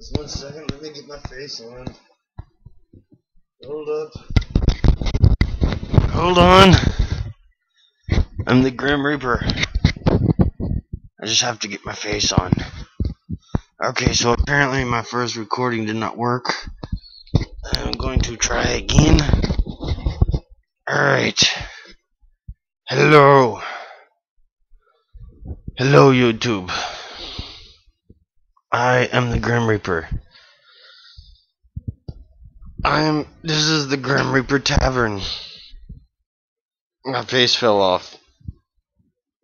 Just one second, let me get my face on. Hold up. Hold on. I'm the Grim Reaper. I just have to get my face on. Okay, so apparently my first recording did not work. I'm going to try again. Alright. Hello. Hello, YouTube. I am the Grim Reaper. I am. This is the Grim Reaper Tavern. My face fell off.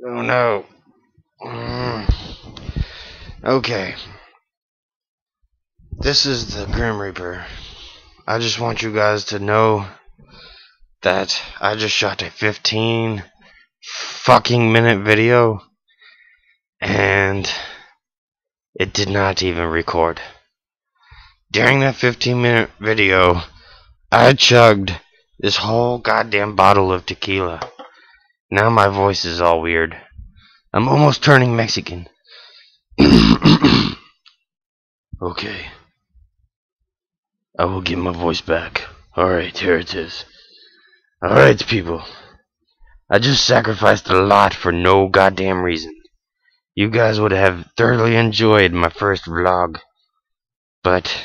Oh no. Mm. Okay. This is the Grim Reaper. I just want you guys to know that I just shot a 15 fucking minute video and it did not even record. During that 15 minute video, I chugged this whole goddamn bottle of tequila. Now my voice is all weird. I'm almost turning Mexican. okay. I will get my voice back. Alright, here it is. Alright, people. I just sacrificed a lot for no goddamn reason. You guys would have thoroughly enjoyed my first vlog. But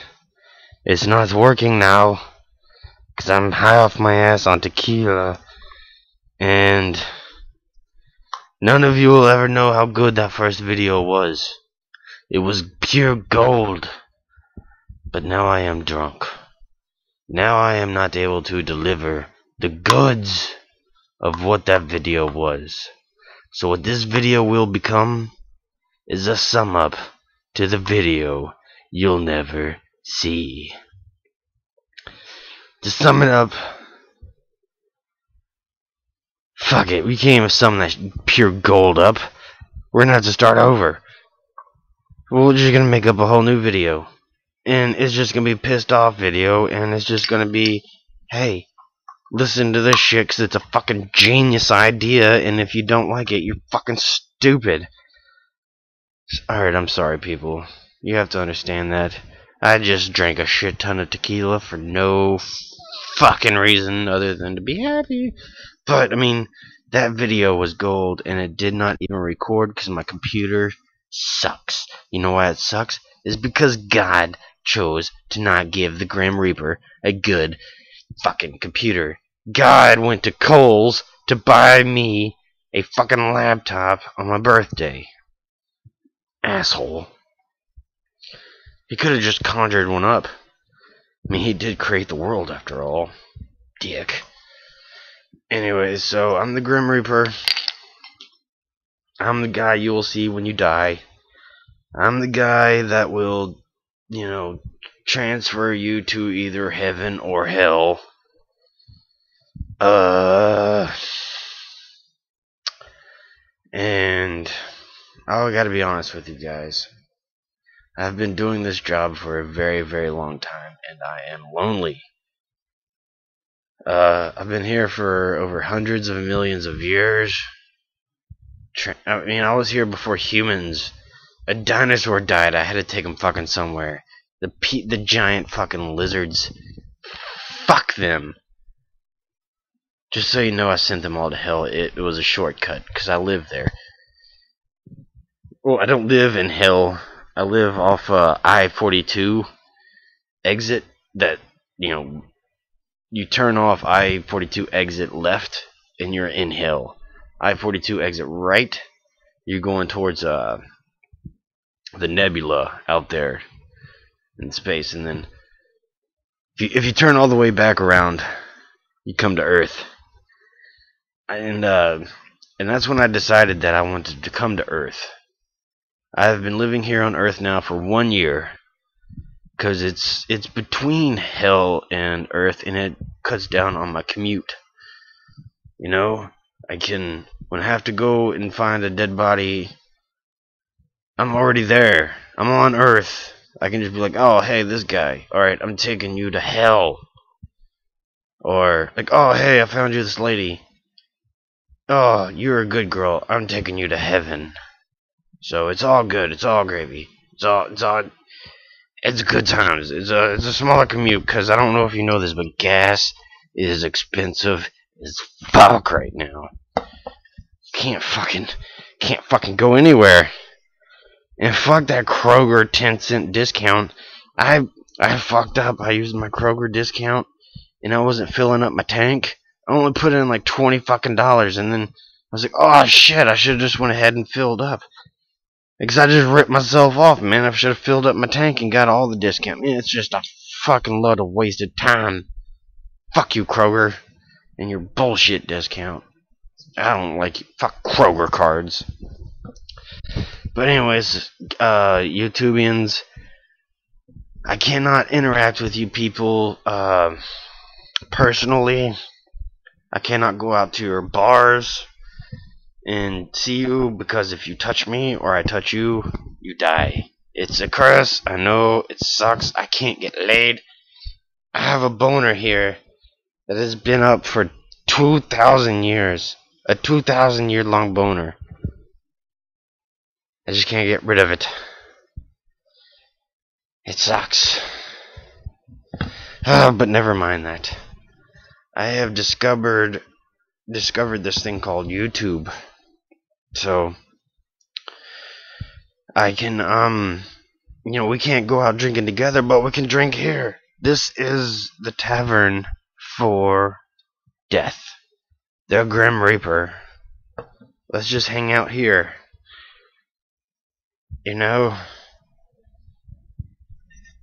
it's not working now. Because I'm high off my ass on tequila. And none of you will ever know how good that first video was. It was pure gold. But now I am drunk. Now I am not able to deliver the goods of what that video was. So what this video will become is a sum up to the video you'll never see. To sum it up, fuck it, we can't even sum that pure gold up. We're gonna have to start over. We're just gonna make up a whole new video. And it's just gonna be a pissed off video, and it's just gonna be, hey, listen to this shit because it's a fucking genius idea, and if you don't like it, you're fucking stupid. Alright, I'm sorry, people. You have to understand that. I just drank a shit ton of tequila for no fucking reason other than to be happy. But, I mean, that video was gold, and it did not even record because my computer sucks. You know why it sucks? Is because God chose to not give the Grim Reaper a good fucking computer. God went to Kohl's to buy me a fucking laptop on my birthday. Asshole. He could have just conjured one up. I mean, he did create the world after all. Dick. Anyways, so I'm the Grim Reaper. I'm the guy you will see when you die. I'm the guy that will, you know, transfer you to either heaven or hell. Uh. And I gotta be honest with you guys. I've been doing this job for a very, very long time, and I am lonely. Uh, I've been here for over hundreds of millions of years. I mean, I was here before humans. A dinosaur died. I had to take him fucking somewhere. The pe the giant fucking lizards. Fuck them. Just so you know, I sent them all to hell. It, it was a shortcut because I live there. Well, I don't live in hell. I live off uh, I-42 exit. That you know, you turn off I-42 exit left, and you're in hell. I-42 exit right, you're going towards uh the nebula out there in space, and then if you if you turn all the way back around, you come to Earth, and uh, and that's when I decided that I wanted to come to Earth. I have been living here on Earth now for one year, because it's it's between hell and Earth, and it cuts down on my commute. You know, I can when I have to go and find a dead body I'm already there. I'm on Earth. I can just be like, oh, hey, this guy. Alright, I'm taking you to hell. Or, like, oh, hey, I found you this lady. Oh, you're a good girl. I'm taking you to heaven. So it's all good. It's all gravy. It's all, it's all, it's a good times. It's a it's a smaller commute because I don't know if you know this, but gas is expensive as fuck right now. Can't fucking can't fucking go anywhere. And fuck that Kroger 10 cent discount. I I fucked up. I used my Kroger discount and I wasn't filling up my tank. I only put in like 20 fucking dollars and then I was like, "Oh shit, I should have just went ahead and filled up." Because I just ripped myself off, man. I should have filled up my tank and got all the discount. Man, it's just a fucking load of wasted time. Fuck you, Kroger, and your bullshit discount. I don't like you. Fuck Kroger cards. But anyways, uh, YouTubians, I cannot interact with you people uh, personally. I cannot go out to your bars and see you because if you touch me or I touch you, you die. It's a curse. I know it sucks. I can't get laid. I have a boner here that has been up for 2,000 years. A 2,000 year long boner. I just can't get rid of it. It sucks. Uh, but never mind that. I have discovered discovered this thing called YouTube. So I can um you know, we can't go out drinking together, but we can drink here. This is the tavern for death. The Grim Reaper. Let's just hang out here. You know,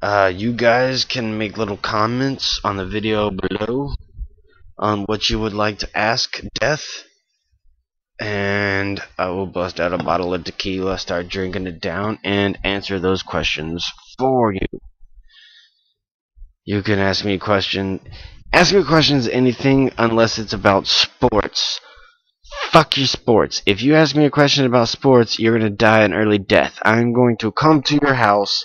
uh, you guys can make little comments on the video below on what you would like to ask Death and I will bust out a bottle of tequila, start drinking it down, and answer those questions for you. You can ask me a question. Ask me questions anything unless it's about sports. Fuck your sports. If you ask me a question about sports, you're gonna die an early death. I'm going to come to your house,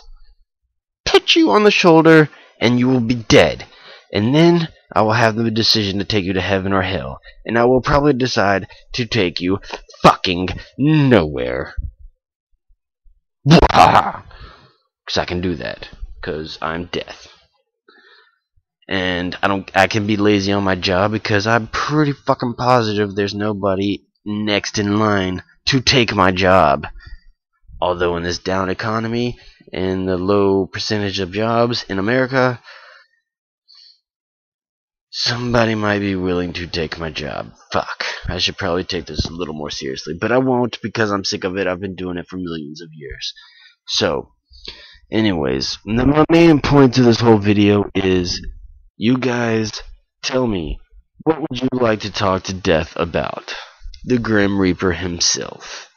touch you on the shoulder, and you will be dead. And then I will have the decision to take you to heaven or hell. And I will probably decide to take you fucking nowhere. Because I can do that. Because I'm death. And I don't I can be lazy on my job because I'm pretty fucking positive there's nobody next in line to take my job. Although in this down economy and the low percentage of jobs in America, Somebody might be willing to take my job. Fuck. I should probably take this a little more seriously. But I won't because I'm sick of it. I've been doing it for millions of years. So, anyways, the main point to this whole video is you guys tell me what would you like to talk to Death about? The Grim Reaper himself.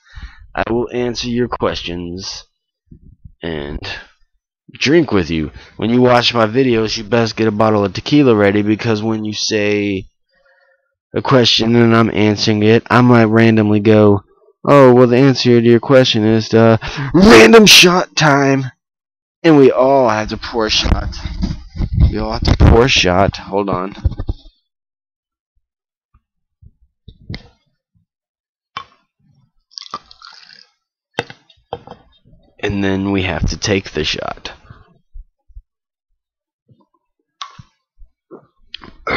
I will answer your questions and drink with you. When you watch my videos, you best get a bottle of tequila ready because when you say a question and I'm answering it, I might randomly go, oh, well, the answer to your question is uh, random shot time. And we all have to pour a shot. We all have to pour a shot. Hold on. And then we have to take the shot.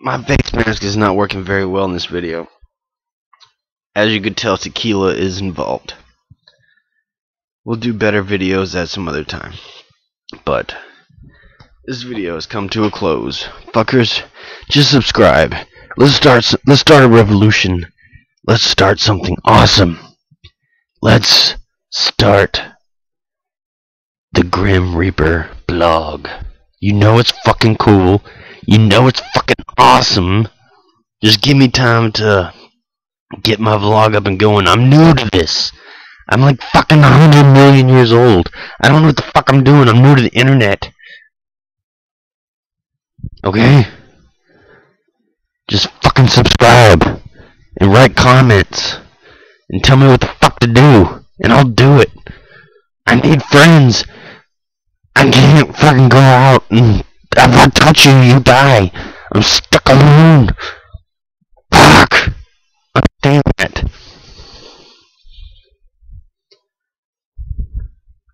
My face mask is not working very well in this video. As you could tell, tequila is involved. We'll do better videos at some other time. But, this video has come to a close. Fuckers, just subscribe. Let's start, let's start a revolution. Let's start something awesome. Let's start the Grim Reaper blog. You know it's fucking cool. You know it's fucking awesome. Just give me time to get my vlog up and going. I'm new to this. I'm like fucking 100 million years old. I don't know what the fuck I'm doing. I'm new to the internet. Okay? Just fucking subscribe. And write comments. And tell me what the fuck to do. And I'll do it. I need friends. I can't fucking go out and if I touch you, you die. I'm stuck alone. Fuck. Damn it.